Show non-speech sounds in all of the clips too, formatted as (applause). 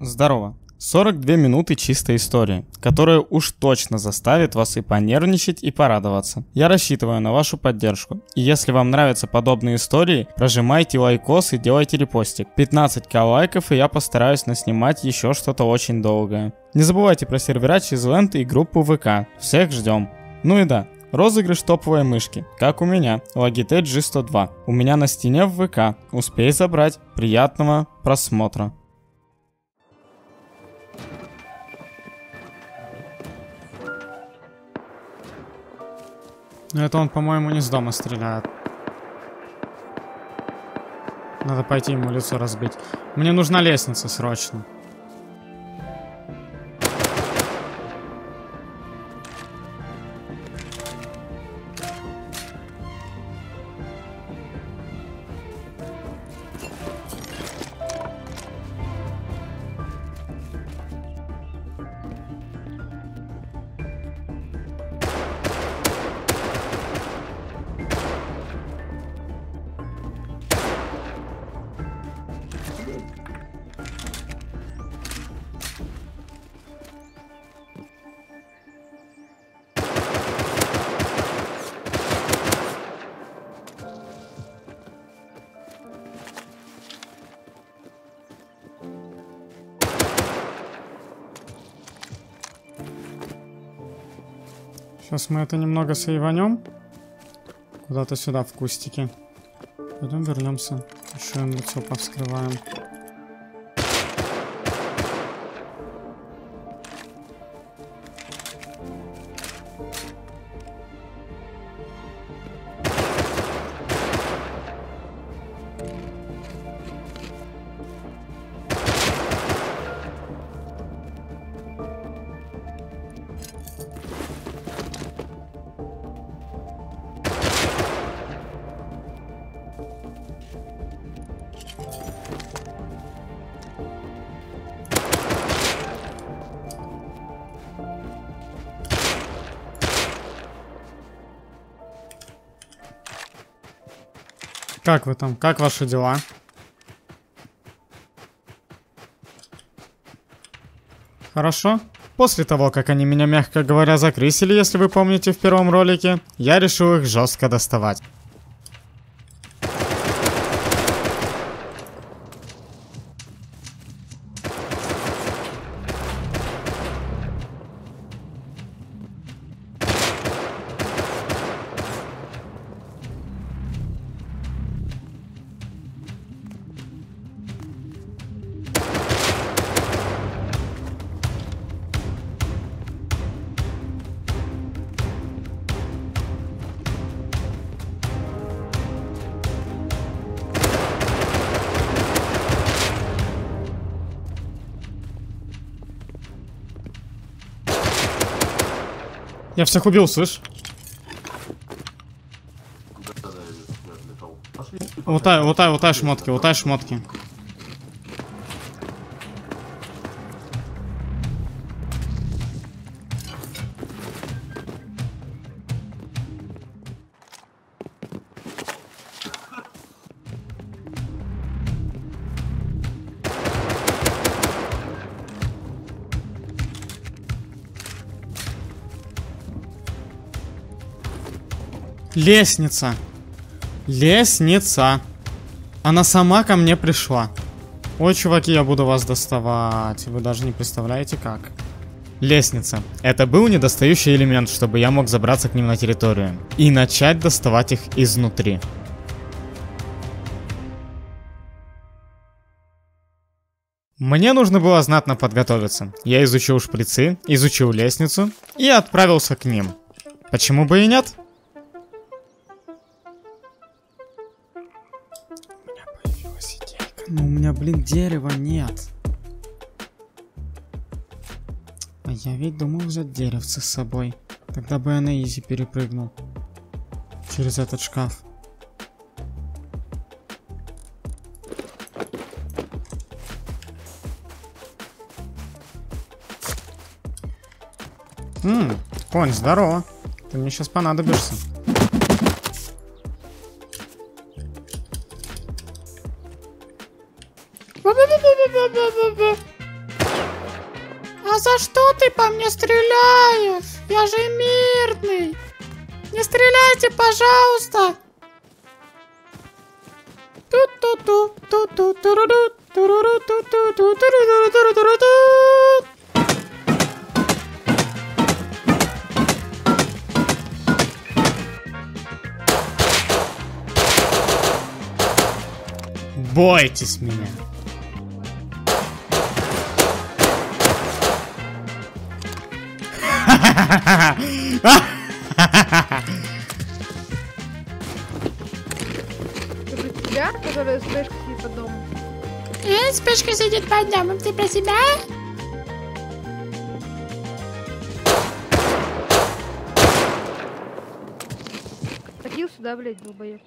Здорово. 42 минуты чистой истории, которая уж точно заставит вас и понервничать, и порадоваться. Я рассчитываю на вашу поддержку. И если вам нравятся подобные истории, прожимайте лайкос и делайте репостик. 15к лайков, и я постараюсь наснимать еще что-то очень долгое. Не забывайте про сервера ленты и группу ВК. Всех ждем. Ну и да, Розыгрыш топовой мышки, как у меня, Logitech G102. У меня на стене в ВК. Успей забрать. Приятного просмотра. Это он, по-моему, не с дома стреляет. Надо пойти ему лицо разбить. Мне нужна лестница срочно. Сейчас мы это немного соеванем. Куда-то сюда, в кустики. Пойдем вернемся. Еще лицо повскрываем. Как вы там? Как ваши дела? Хорошо. После того, как они меня, мягко говоря, закрысили, если вы помните в первом ролике, я решил их жестко доставать. Я всех убил, слышь? Лутай, лутай, лутай шмотки, лутай шмотки. Лестница. Лестница. Она сама ко мне пришла. Ой, чуваки, я буду вас доставать. Вы даже не представляете как. Лестница. Это был недостающий элемент, чтобы я мог забраться к ним на территорию. И начать доставать их изнутри. Мне нужно было знатно подготовиться. Я изучил шприцы, изучил лестницу и отправился к ним. Почему бы и нет? Но у меня, блин, дерева нет. А я ведь думал взять деревце с собой. Тогда бы я на изи перепрыгнул. Через этот шкаф. Ммм, конь, здорово. Ты мне сейчас понадобишься. По мне стреляешь? Я же мирный. Не стреляйте, пожалуйста. Бойтесь меня. Тебя, которая с пешкой сидит под домом? Э, спешка сидит под домом, ты про себя? Ходил сюда, блядь, долбоёб.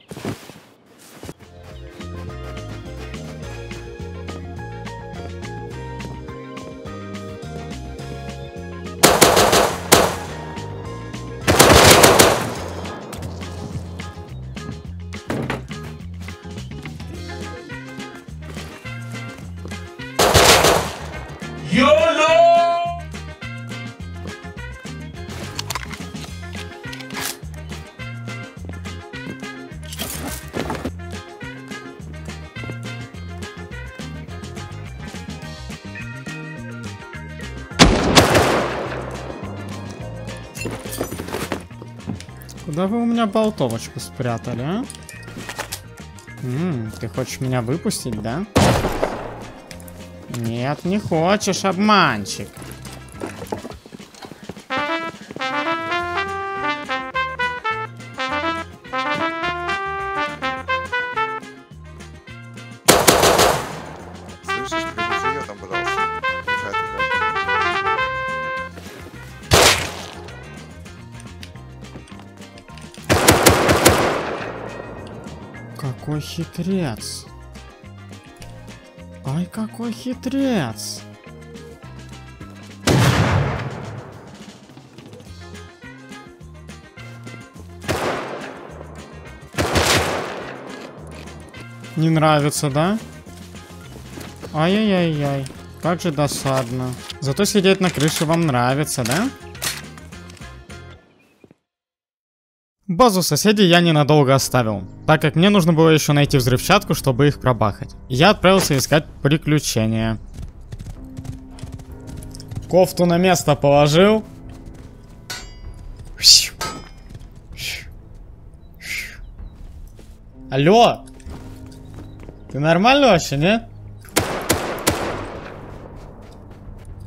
Куда вы у меня болтовочку спрятали, а? М, ты хочешь меня выпустить, да? Нет, не хочешь, обманщик. Хитрец. Ай, какой хитрец. Не нравится, да? Ай-яй-яй-яй. Как же досадно. Зато сидеть на крыше вам нравится, да? Базу соседей я ненадолго оставил, так как мне нужно было еще найти взрывчатку, чтобы их пробахать. Я отправился искать приключения. Кофту на место положил. Алло! Ты нормально вообще, не?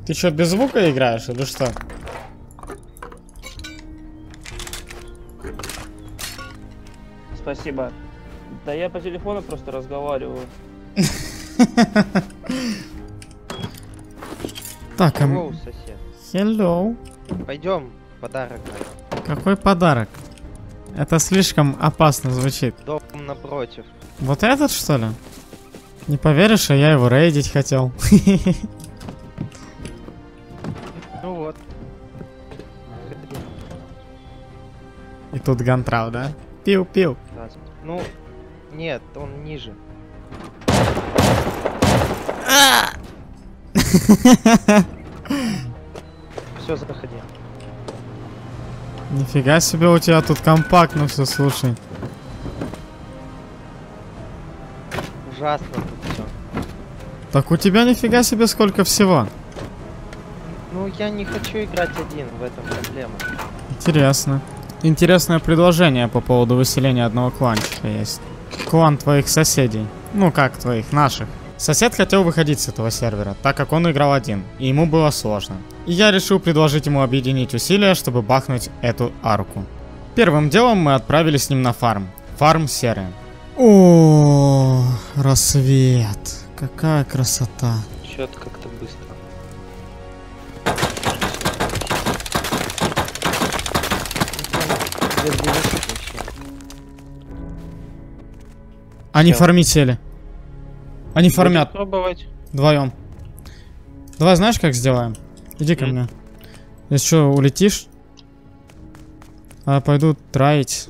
Ты что, без звука играешь или что? Спасибо. Да я по телефону просто разговариваю. (laughs) Так, а... м- Воу, сосед. Hello. Пойдем, подарок. Какой подарок? Это слишком опасно звучит. Дом напротив. Вот этот, что ли? Не поверишь, а я его рейдить хотел. (laughs) Ну вот. И тут гантрал, да? Пил-пил. Ну, нет, он ниже. (laughs) Все, заходи. Нифига себе у тебя тут компактно все, слушай. Ужасно тут все. Так у тебя нифига себе сколько всего. Ну, я не хочу играть один, в этом проблема. Интересно. Интересное предложение по поводу выселения одного кланчика есть. Клан твоих соседей. Ну как твоих, наших. Сосед хотел выходить с этого сервера, так как он играл один, и ему было сложно. И я решил предложить ему объединить усилия, чтобы бахнуть эту арку. Первым делом мы отправились с ним на фарм. Фарм серый. О, рассвет. Какая красота. Что-то Они Чё? фармить сели. Они фармят. Будем пробовать. Вдвоем. Давай знаешь, как сделаем? Иди ко М. мне. Если что, улетишь, а пойду траить.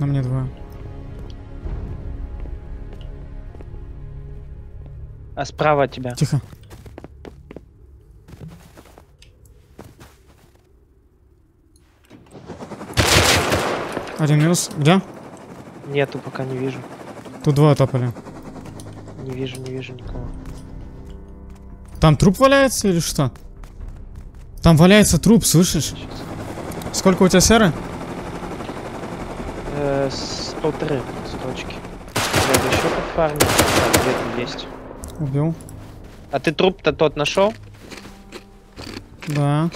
На мне двое. А справа от тебя. Тихо. Один минус. Где? Нету, пока не вижу. Тут двое топали. Не вижу, не вижу никого. Там труп валяется или что? Там валяется труп, слышишь? Сколько у тебя серы? Э, с полторы с точки. Надо еще под фарме. Так, где-то есть. Убил. А ты труп-то тот нашел? Да.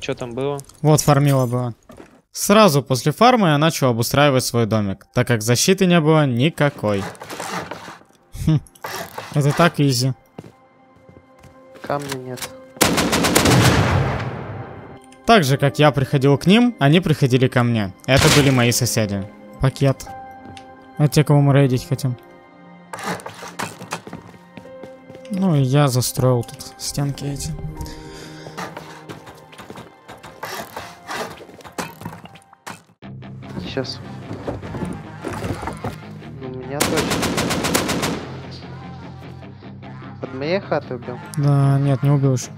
Что там было? Вот фармила была. Сразу после фармы я начал обустраивать свой домик, так как защиты не было никакой. Хм. Это так изи. Камня нет. Так же, как я приходил к ним, они приходили ко мне. Это были мои соседи. Пакет. Это те, кого мы рейдить хотим. Ну и я застроил тут стенки эти. Сейчас. Ну, меня точно. Под моей хатой убил. Да, нет, не убил еще.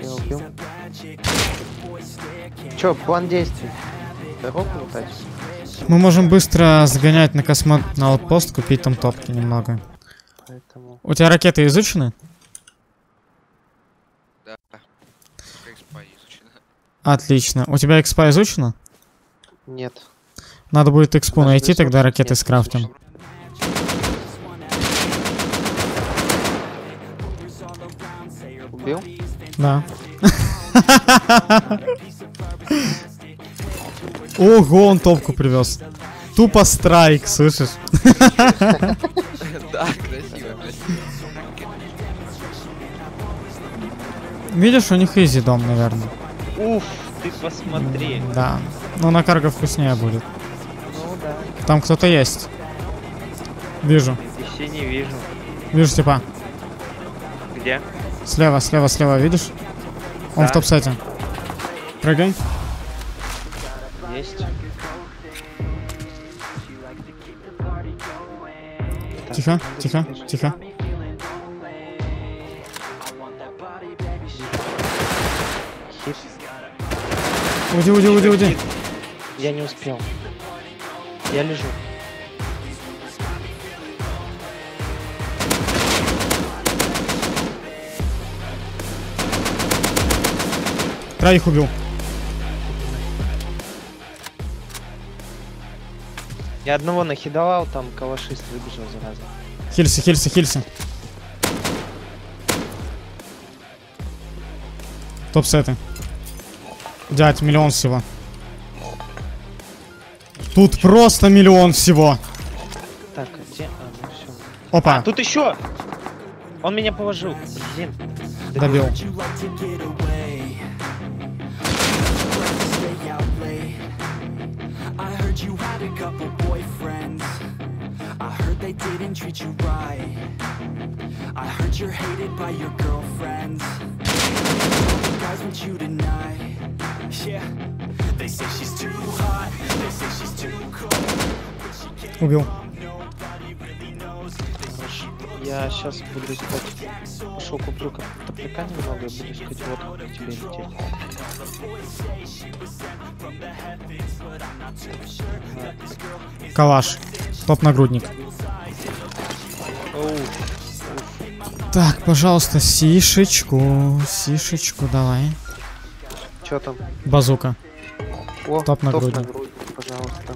Я убил. Чё, план действий? Дорогу лутать? Мы можем быстро сгонять на космот на аутпост, купить там топки немного. Поэтому... У тебя ракеты изучены? Отлично. У тебя экспа изучена? Нет. Надо будет экспу Даже найти, тогда ракеты нет, скрафтим. Убил? Да. (laughs) Ого, он топку привез. Тупо страйк, слышишь? Да, красиво, красиво. Видишь, у них изи дом, наверное. Уф, ты посмотри. Да. Ну, на карго вкуснее будет. Ну да. Там кто-то есть. Вижу. Еще не вижу. Вижу, типа. Где? Слева, слева, слева, видишь? Он Да. в топ-сете. Прыгай. Есть. Тихо, тихо, тихо. Уйди, уйди, уйди, уйди. Я не успел. Я лежу. Троих убил. Я одного нахидовал, там калашист выбежал зараза. Хильси, хильси, хильси. Топ-сеты. Дядь, миллион всего. Тут просто миллион всего. Так, а где? А, ну все. Опа, Тут еще! Он меня положил. Блин. добил. They didn't treat you right. I heard you're hated by your girlfriends. Guys want you tonight. Убил. Я сейчас буду искать. Пошел куплю как топляка немного и буду искать водку к тебе лететь. Калаш. Топ-нагрудник. Оу, Так, пожалуйста, сишечку. Сишечку давай. Что там? Базука. О, Топ нагрудник. топ-нагрудник, пожалуйста.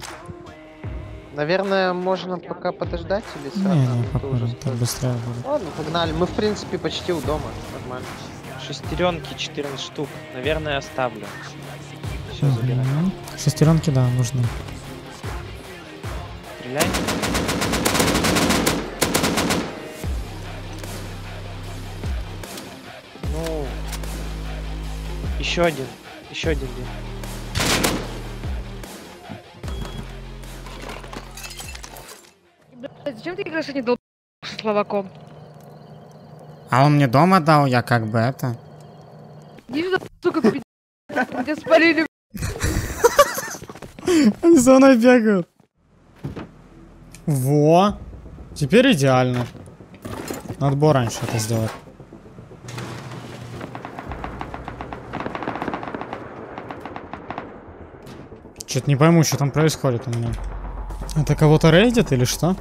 Наверное, можно пока подождать или сразу? Не, не, уже попробуем, так быстрее будет. Ладно, погнали. Мы, в принципе, почти у дома. Нормально. Шестеренки, 14 штук. Наверное, оставлю. Все. Мгм. Шестеренки, да, нужны. Стреляй. Еще один, еще один. Блядь, Зачем ты играешь не дол... словаком? А он мне дома дал, я как бы это... Иди сюда, сука, пи***. Тебя спалили. (laughs) Они за мной бегают. Во! Теперь идеально. Надо было раньше это сделать. Что-то не пойму, что там происходит у меня. Это кого-то рейдит или что?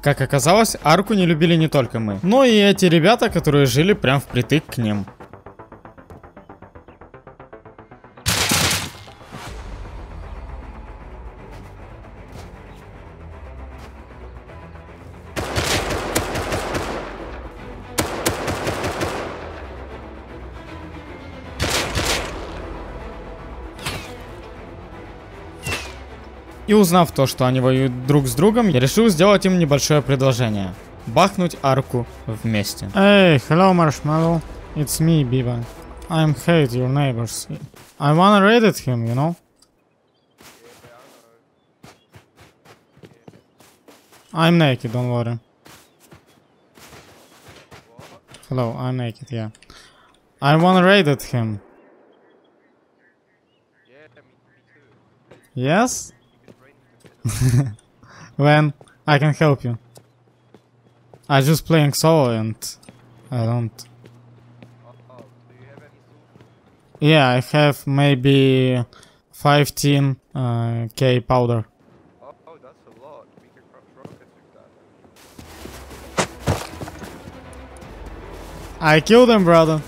Как оказалось, арку не любили не только мы, но и эти ребята, которые жили прям впритык к ним. И узнав то, что они воюют друг с другом, я решил сделать им небольшое предложение. Бахнуть арку вместе. Hey, hello Marshmallow. It's me, Biba. I'm hate your neighbors. I wanna raid at him, you know? I'm naked, don't worry. Hello, I'm naked, yeah. I wanna raid at him. Yes? (laughs) when I can help you. I just playing solo and I don't. Yeah, I have maybe 15 uh, k powder. I killed him, brother.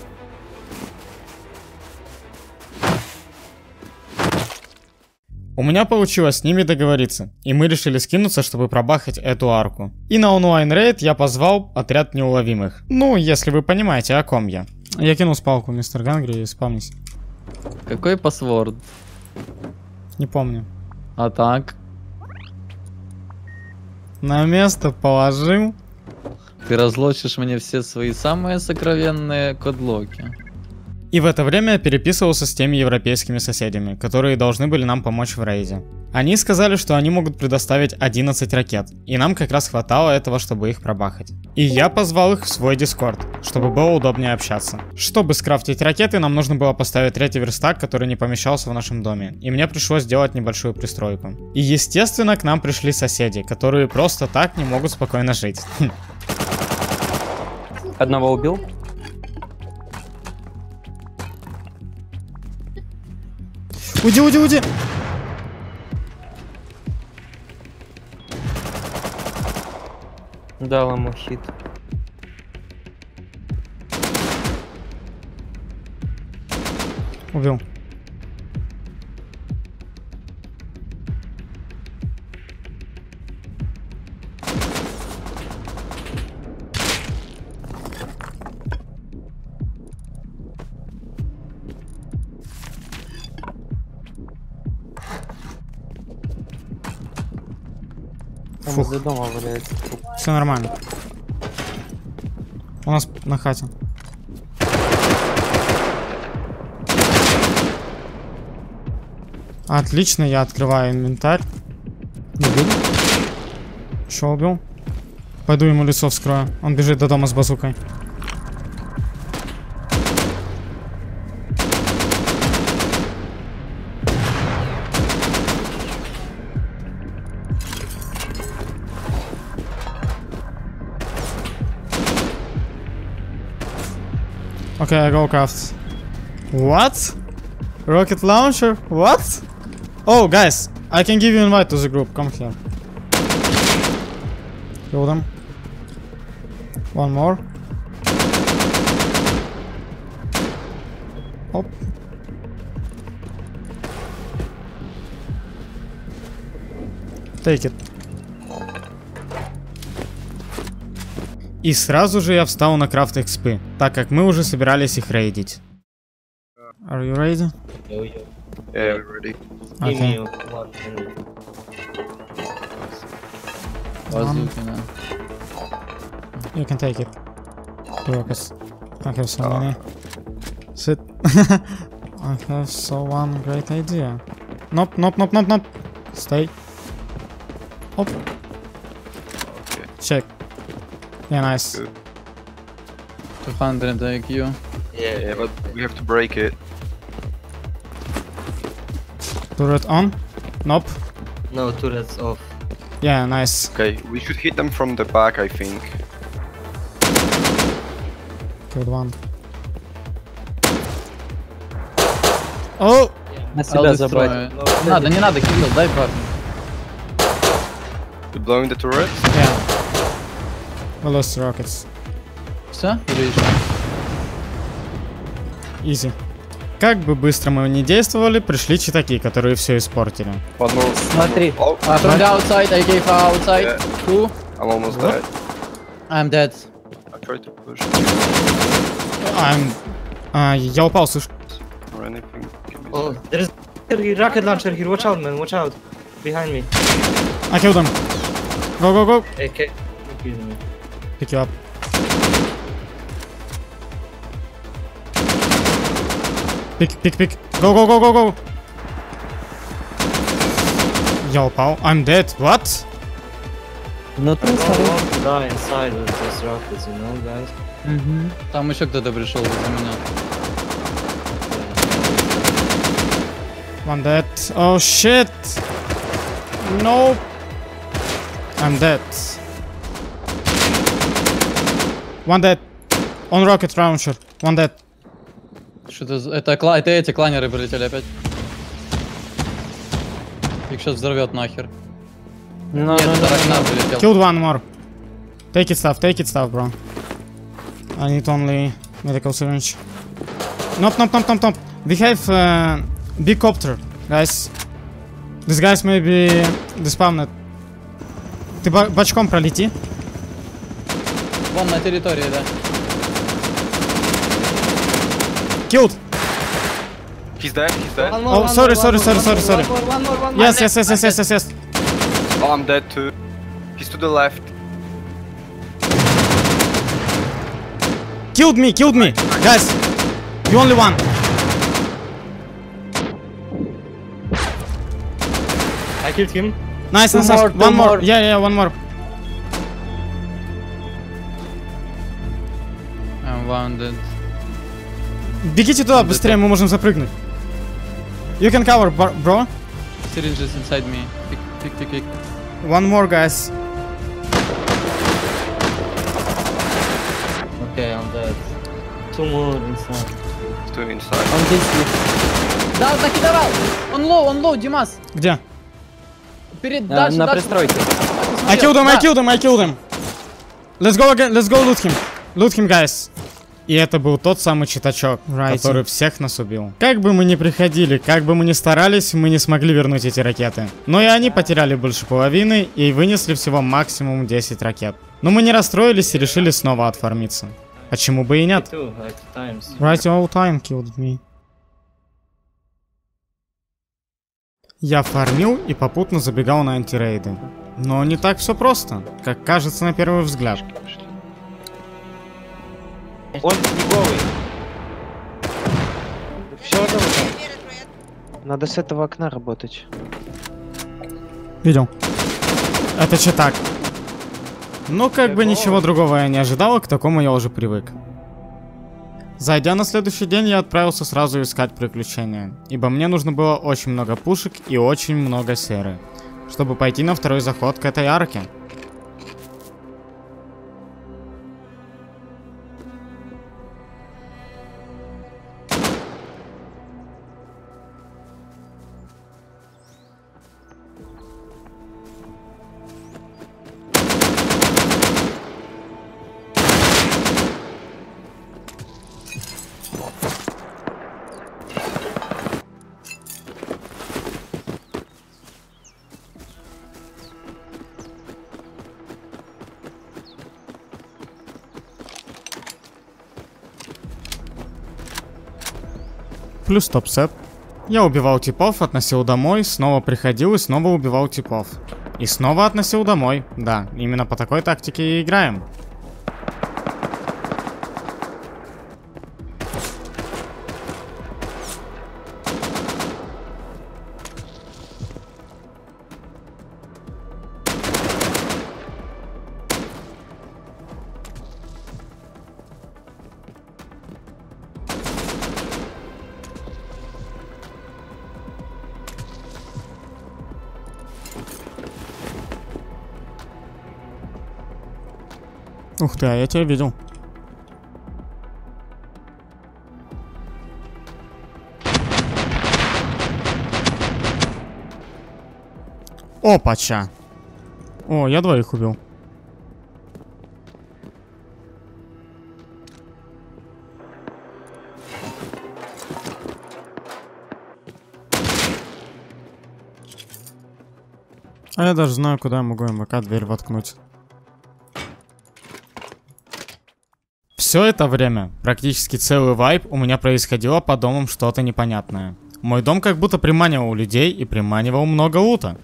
У меня получилось с ними договориться, и мы решили скинуться, чтобы пробахать эту арку. И на онлайн рейд я позвал отряд неуловимых. Ну, если вы понимаете, о ком я. Я кинул спалку, мистер Гангри, и спавнись. Какой паспорт? Не помню. А так? На место положил. Ты разлочишь мне все свои самые сокровенные кодлоки. И в это время переписывался с теми европейскими соседями, которые должны были нам помочь в рейде. Они сказали, что они могут предоставить 11 ракет, и нам как раз хватало этого, чтобы их пробахать. И я позвал их в свой дискорд, чтобы было удобнее общаться. Чтобы скрафтить ракеты, нам нужно было поставить третий верстак, который не помещался в нашем доме, и мне пришлось сделать небольшую пристройку. И естественно, к нам пришли соседи, которые просто так не могут спокойно жить. (laughs) Одного убил? Уйди, уйди, уйди! Дал ему хит. Убил. Там возле дома валяется. Все нормально. У нас на хате. Отлично, я открываю инвентарь. Убил. Еще убил. Пойду ему лицо вскрою. Он бежит до дома с базукой. Okay, I go craft. What? Rocket launcher? What? Oh, guys, I can give you invite to the group. Come here. Kill them. One more. Оп. Take it. И сразу же я встал на крафт экспы, так как мы уже собирались их рейдить. Are you ready? Yeah, we're ready. Okay. Базукина. You can take it. Because I have so many. Sit. I have so one great idea. Nope, nope, nope, nope, nope. Stay. Hop. Check. Yeah, nice. Good. 200 IQ. Yeah, but we have to break it. Turret on. Nope. No, turret's off. Yeah, nice. Okay, we should hit them from the back, I think. Killed one. Oh! На I'll себя destroy забрать. it. Не надо, не надо, Кирилл, дай пару. You blowing the turret? Yeah. We lost rockets. Все? Или еще? Easy. Как бы быстро мы ни действовали, пришли читаки, которые все испортили. Смотри. Oh, Uh, from the outside, I gave uh, outside. Yeah. Two. I'm almost dead. I'm dead. I tried to push I'm... А, я упал, слышь. Oh, there is rocket launcher here. Watch out, man. Watch out. Behind me. I killed him. Go, go, go. Me. Pick you up. Пик, пик, пик. Go, go, go, go, go. Я упал. I'm dead. What? Внутри, I смотри. want to die inside with these rockets, you know, guys. Там еще кто-то пришел за меня. One dead. Oh shit. No. I'm dead. One dead. On rocket launcher. One dead. За- Это, кла... это эти кланеры прилетели опять. Их сейчас взорвет нахер. No, Нет, no, это no, no. прилетел. Killed one more. Take it stuff, take it stuff, bro. I need only medical syringe. Nope, nope, nope, nope, nope. We have uh, big copter, guys. These guys may be despawned. Ты бочком пролети. Вон на территории, да. Killed. He's dead, he's dead. One more, Oh, one sorry, more, sorry, sorry, sorry, sorry. one more, one more. Yes, yes, yes, yes, yes, yes, yes. Oh, I'm dead too. He's to the left. Killed me, killed me. Guys, you only one. I killed him. Nice, Two nice, nice. more, two One more. more. Yeah, yeah, one more. Бегите туда, быстрее, мы можем запрыгнуть. You can cover, bro-. Syringes inside me. Pick, pick, pick, pick. One more, guys. Okay, I'm dead. Two more inside. Two inside. Он здесь есть. Да, закидывал! Он лоу, он лоу, Димас! Где? Перед, А, дальше, на дальше. пристройке. I killed him, I Да. killed him, I killed him. Let's go again, let's go loot him. Loot him, guys. И это был тот самый читачок, который всех нас убил. Как бы мы ни приходили, как бы мы ни старались, мы не смогли вернуть эти ракеты. Но и они потеряли больше половины и вынесли всего максимум 10 ракет. Но мы не расстроились и решили снова отформиться. Почему бы и нет? Right all time killed me. Я фармил и попутно забегал на антирейды. Но не так все просто, как кажется на первый взгляд. Он не голый. Все равно. Надо с этого окна работать. Видел. Это читак. Ну, как бы ничего другого я не ожидал, и к такому я уже привык. Зайдя на следующий день, я отправился сразу искать приключения, ибо мне нужно было очень много пушек и очень много серы, чтобы пойти на второй заход к этой арке. Плюс топ-сет. Я убивал типов, относил домой, снова приходил и снова убивал типов. И снова относил домой. Да, именно по такой тактике и играем. Ух ты, а я тебя видел. Опача. О, я двоих убил. А я даже знаю, куда я могу МК дверь воткнуть. Все это время, практически целый вайп, у меня происходило по домам что-то непонятное. Мой дом как будто приманивал людей и приманивал много лута.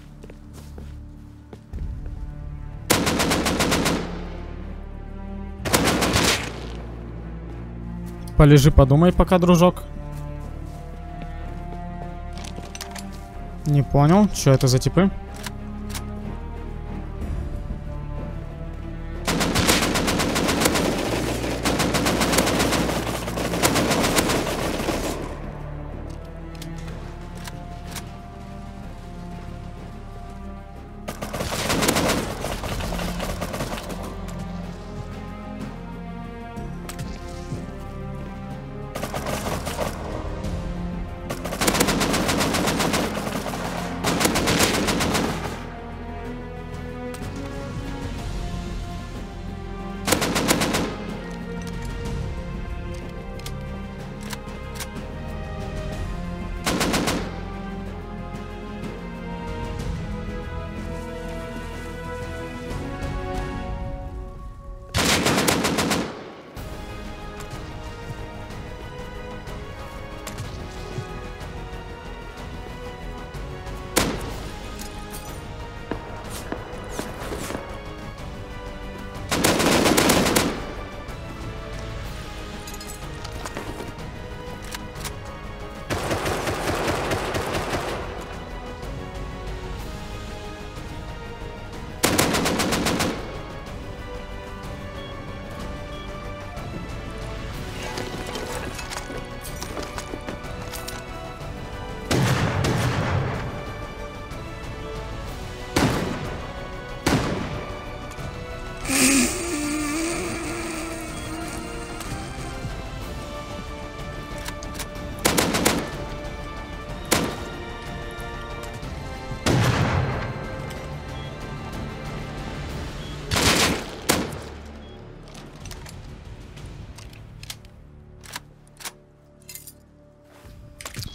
Полежи, подумай пока, дружок. Не понял, что это за типы?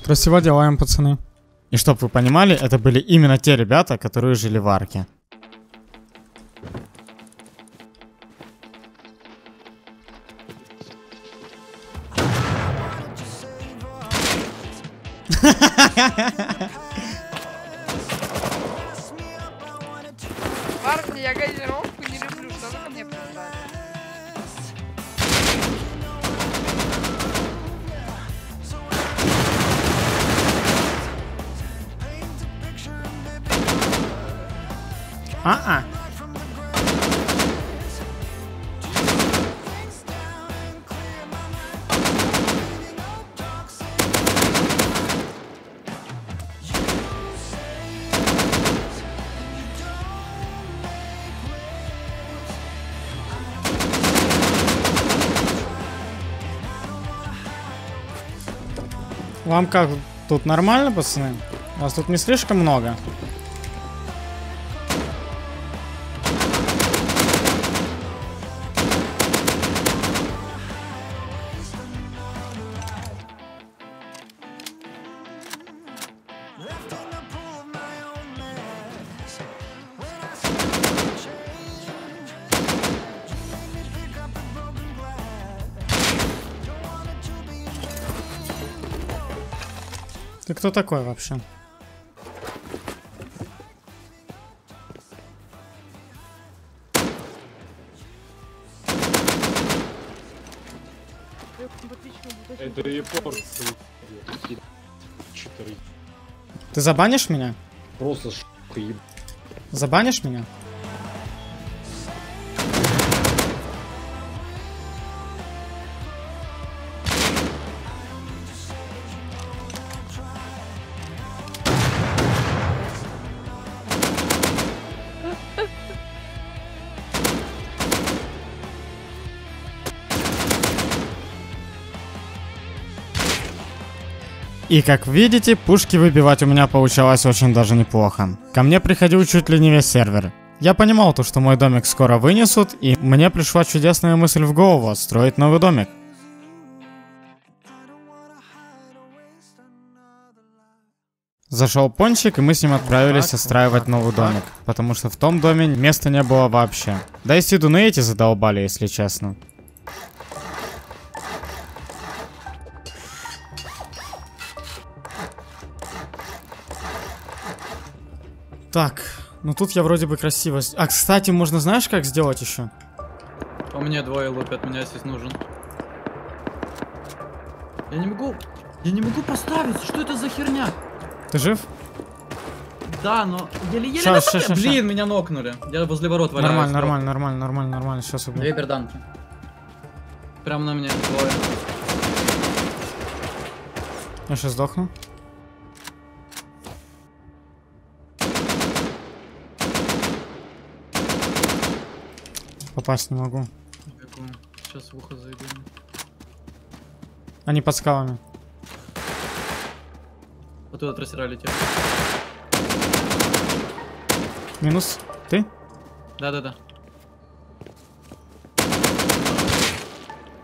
Красиво делаем, пацаны. И чтоб вы понимали, это были именно те ребята, которые жили в арке. Вам как, тут нормально, пацаны? Вас тут не слишком много? Кто такой вообще? Это репорт. Ты забанишь меня? Просто еб... Забанишь меня? И как видите, пушки выбивать у меня получалось очень даже неплохо. Ко мне приходил чуть ли не весь сервер. Я понимал то, что мой домик скоро вынесут, и мне пришла чудесная мысль в голову строить новый домик. Зашел Пончик, и мы с ним отправились отстраивать новый домик, потому что в том доме места не было вообще. Да и сидуны эти задолбали, если честно. Так, ну тут я вроде бы красиво... А, кстати, можно знаешь, как сделать еще? По мне двое лупят, меня здесь нужен. Я не могу... Я не могу поставить, что это за херня? Ты жив? Да, но еле-еле на щас, щас, Блин, щас. меня нокнули. Я возле ворот валяюсь. Нормально, нормально, нормально, нормально, нормально. Сейчас убью. Две берданки. Прям на мне двое. Я сейчас сдохну. Попасть не могу. Бегу. Сейчас в ухо зайду. Они под скалами. Вот туда трассера те. Минус. Ты? Да-да-да.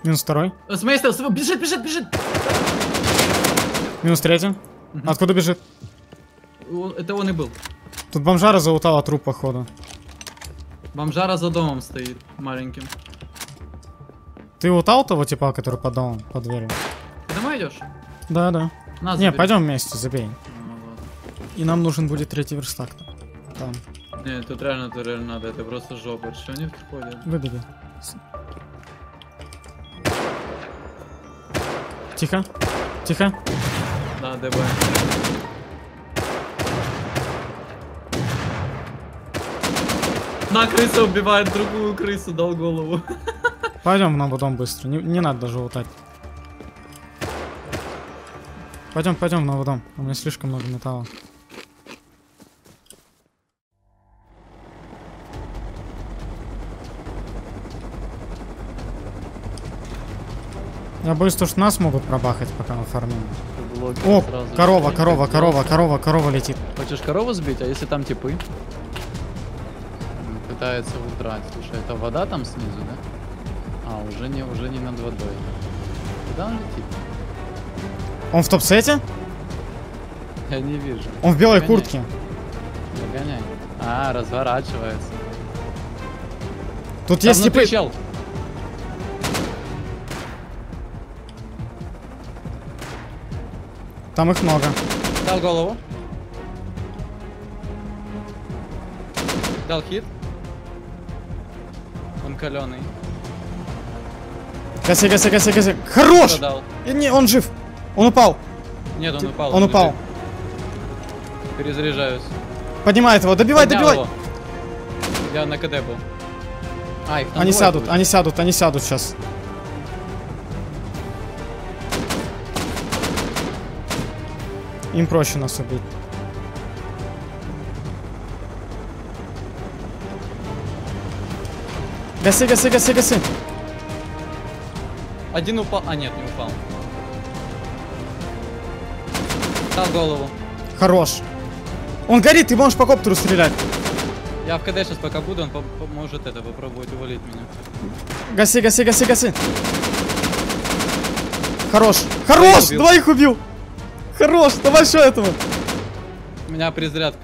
Минус второй. Э, С моей стороны, бежит, бежит, бежит! Минус третий. Мгм. Откуда бежит? Это он и был. Тут бомжара залутала труп, походу. Бомжара за домом стоит, маленьким. Ты лутал того типа, который под домом, под дверью? Ты домой идешь? Да, да. На, Не, пойдем вместе, забей. Ну. И нам нужен будет третий верстак. Там. Не, тут реально, тут реально надо, это просто жопа. Что они ходят? Выбеги. Тихо. Тихо. Да, ДБ. На, крыса убивает другую крысу, дал голову. (laughs) Пойдем в новый дом быстро. Не, не надо даже лутать. Пойдем, пойдем в новый дом. У меня слишком много металла. Я боюсь, то, что нас могут пробахать, пока мы фармим. О, корова, корова, корова, корова, корова летит. Хочешь корову сбить, а если там типы? Пытается удрать. Слушай, это вода там снизу, да? А, уже не, уже не над водой. Куда он летит? Он в топ-сете? Я не вижу. Он в белой Гоняй, куртке. Догоняй. А, разворачивается. Тут Там есть типы... чел. Там их много. Дал голову. Дал хит. Он каленый. Гаси, гаси, гаси, гаси. Хорош! Дал. И Не, он жив. Он упал. Нет, он упал. Он упал. лежит. Перезаряжаюсь. Поднимает его. Добивай, Поднял добивай. его. Я на КД был. А, их Они сядут, будет. они сядут, они сядут сейчас. Им проще нас убить. Гаси, гаси, гаси, гаси. Один упал. А, нет, не упал. Дал голову. Хорош. Он горит, ты можешь по коптеру стрелять. Я в КД сейчас пока буду, он поможет это попробовать увалить меня. Гаси, гаси, гаси, гаси. Хорош. Хорош! убил. Двоих убил. Хорош, давай что этого. У меня перезарядка.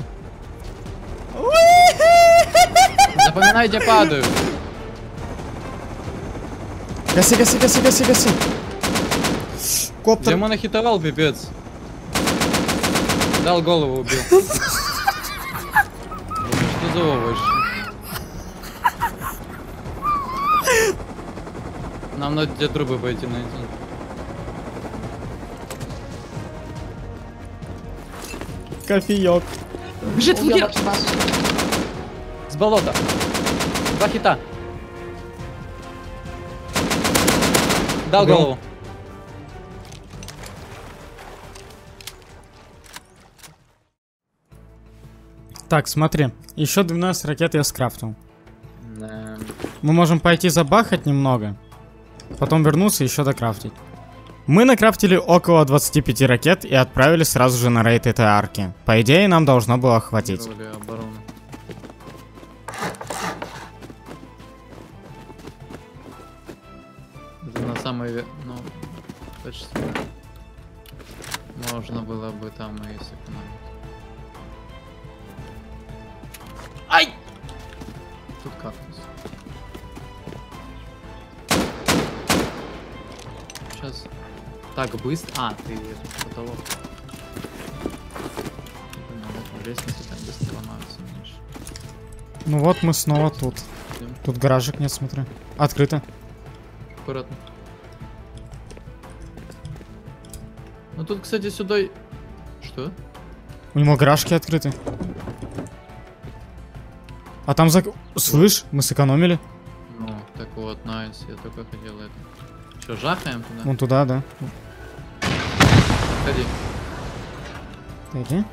Запоминайте, падаю. Гаси, гаси, гаси, гаси, гаси. Коптер. ему нахитовал, пипец. Дал голову, убил. (laughs) Что за овощи? Нам надо где трубы пойти найти. Кофеек. Бежит фликер! С болота. Два хита. Дал Убил. голову. Так, смотри. Еще 12 ракет я скрафтил. Мы можем пойти забахать немного. Потом вернуться и еще докрафтить. Мы накрафтили около 25 ракет и отправились сразу же на рейд этой арки. По идее, нам должно было хватить. На самой... Ну, почти. Можно было бы там и сэкономить. Ай! Тут кактус. Сейчас. Так быстро. А, ты потолок. Ну, вот лестницы так быстро ломаются. знаешь. Ну вот мы снова тут. Тут гаражик нет, смотри. Открыто. Аккуратно. Тут, кстати, сюда... Что? У него гаражки открыты. А там зак... Слышь, мы сэкономили. Ну, так вот, найс, я только хотел это. Что, жахаем туда? Вон туда, да. Ходи. Иди.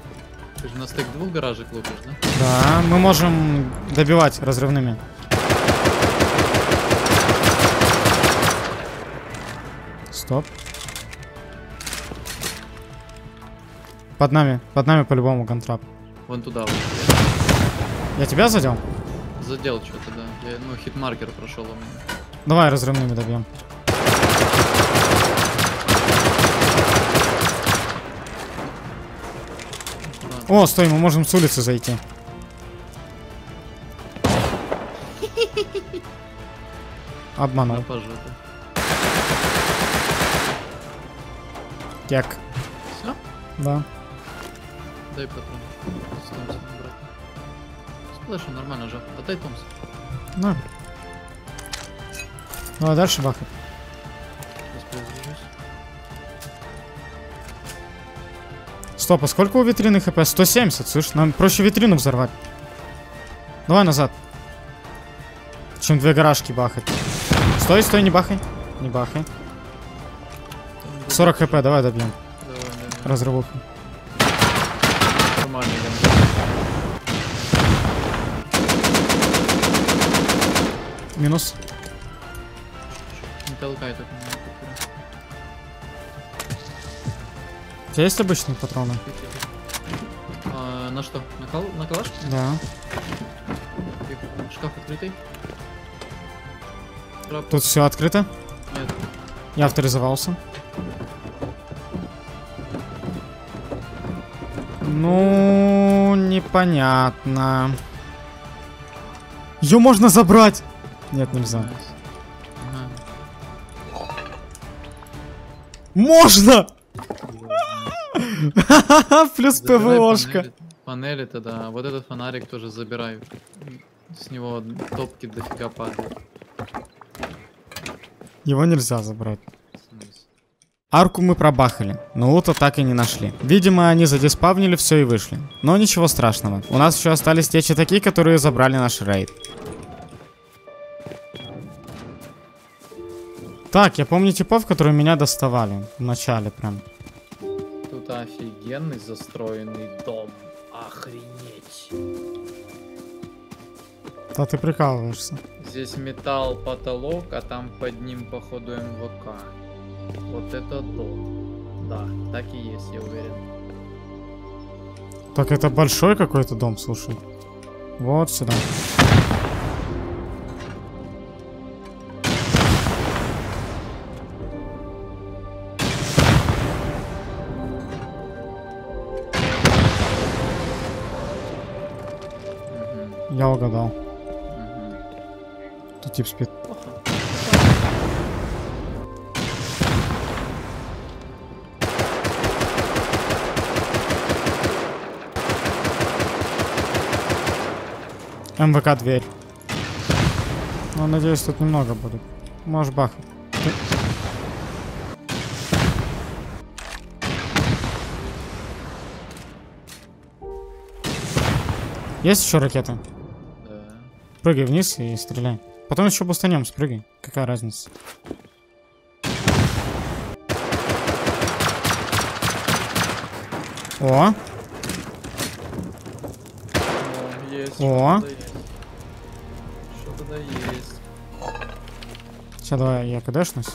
Ты же на стык двух гаражек лупишь, да? Да, мы можем добивать разрывными. Стоп. Под нами, под нами по-любому контрап. Вон туда вот. Я тебя задел? Задел что-то, да. Я, ну, hitmarker прошел у меня. Давай разрывными добьем. О, стой, мы можем с улицы зайти. Обманул. Пожатый. Кек. Все? Да. Дай патрон. С Томсом обратно. Сплэша нормально же. Отдай Томс. На. Ну а дальше бахать. Стоп, а сколько у витрины хп? 170, слышь, нам проще витрину взорвать. Давай назад. Чем две гаражки бахать. Стой, стой, не бахай. Не бахай. 40 хп, давай добьем. Давай, Минус. Не толкай так. У тебя есть обычные патроны? А, на что? На, кал... на калаш? Да. Шкаф открытый. Трап. Тут все открыто. Нет. Я авторизовался. Ну, непонятно. Ее можно забрать! Нет, нельзя. Можно! Плюс ПВОшка. панели- тогда. Вот этот фонарик тоже забираю. С него топки дофига падают. Его нельзя забрать. Арку мы пробахали, но лута так и не нашли. Видимо, они задиспавнили все и вышли. Но ничего страшного. У нас еще остались те читаки, которые забрали наш рейд. Так, я помню типов, которые меня доставали. В начале прям. Тут офигенный застроенный дом. Охренеть. Да ты прикалываешься. Здесь металл потолок, а там под ним походу МВК. Вот это дом. Да, так и есть, я уверен. Так это большой какой-то дом, слушай. Вот сюда. Угадал. Тут тип спит. МВК дверь. Ну, надеюсь, тут немного будет. Можешь бахать. Есть еще ракеты? Прыгай вниз и стреляй. Потом еще бустанем, спрыгай. Какая разница? О! Есть, О! Что-то есть. Сейчас давай я кдшнусь.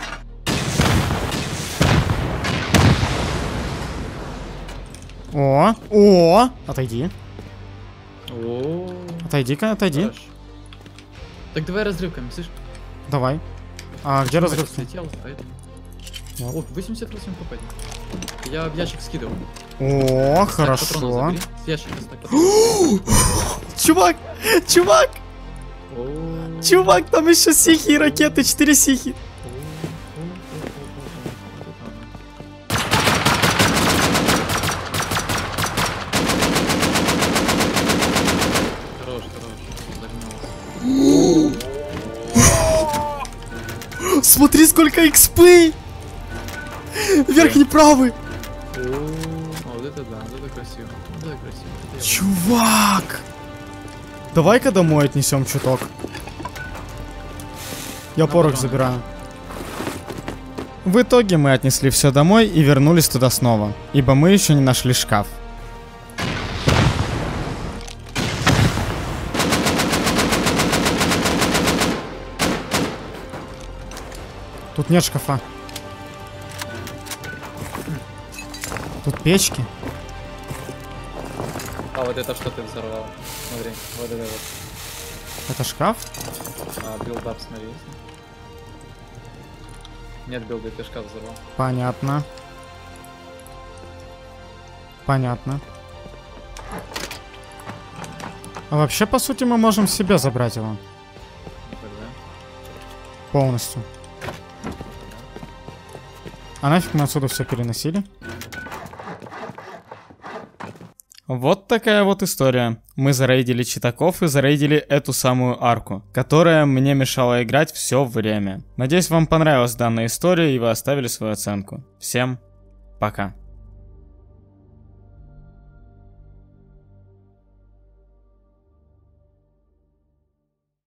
О! О! Отойди. О! Отойди-ка, отойди. -ка, отойди. Так давай разрывками, слышь? Давай. А где разрыв? Слетел, поэтому... Вот. О, 88 попадет. Я в ящик скидывал. О, Стак хорошо. патронов. (gasps) Чувак, чувак, О, чувак, там еще сихи и ракеты, 4 сихи. Сколько экспы! Верхний правый. О, вот это да, вот это красиво. Вот это красиво. Чувак! Давай-ка домой отнесем чуток. Я порох забираю. В итоге мы отнесли все домой и вернулись туда снова, ибо мы еще не нашли шкаф. Тут нет шкафа. Тут печки. А вот это что ты взорвал? Смотри, вот это вот. Это шкаф? А, билдап, смотри. Нет билда, ты шкаф взорвал. Понятно. Понятно. А вообще, по сути, мы можем себе забрать его. Тогда. Полностью. А нафиг мы отсюда все переносили? Вот такая вот история. Мы зарейдили читаков и зарейдили эту самую арку, которая мне мешала играть все время. Надеюсь, вам понравилась данная история и вы оставили свою оценку. Всем пока.